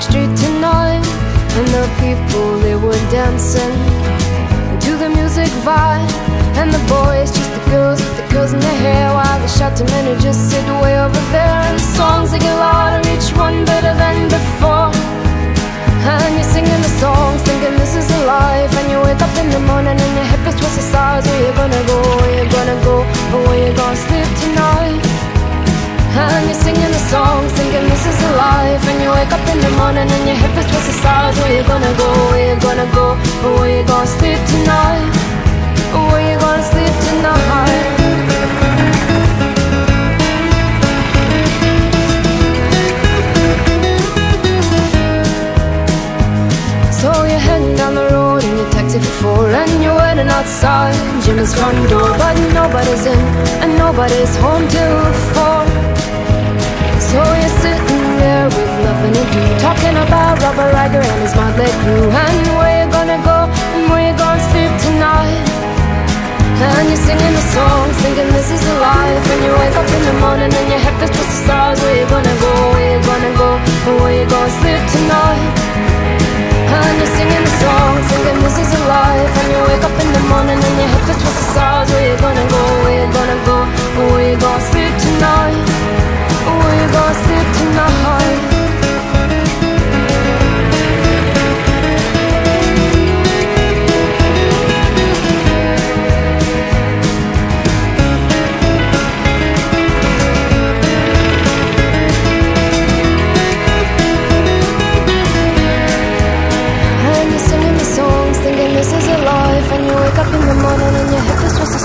Street tonight And the people, they were dancing To the music vibe And the boys, just the girls with the girls in their hair While the shouting men who just sit way over life And you wake up in the morning and your hip is twisted sides Where you gonna go, where you gonna go? Where you gonna sleep tonight? Where you gonna sleep tonight? So you're heading down the road in your taxi for four And you're waiting outside Jimmy's front door But nobody's in and nobody's home till crew And where you gonna go and where you gonna sleep tonight and you're singing the song, thinking this is a life And you wake up in the morning and your head feels twisted stars Where you gonna go, where you gonna go, and where you gonna sleep tonight and you're singing the song, thinking this is a life And you wake up in the morning and your head feels twisted stars Where you gonna go,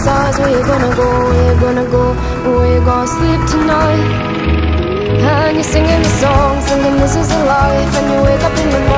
stars Where you gonna go, where you gonna go Where you gonna sleep tonight? And you're singing the songs, thinking this is a life And you wake up in the morning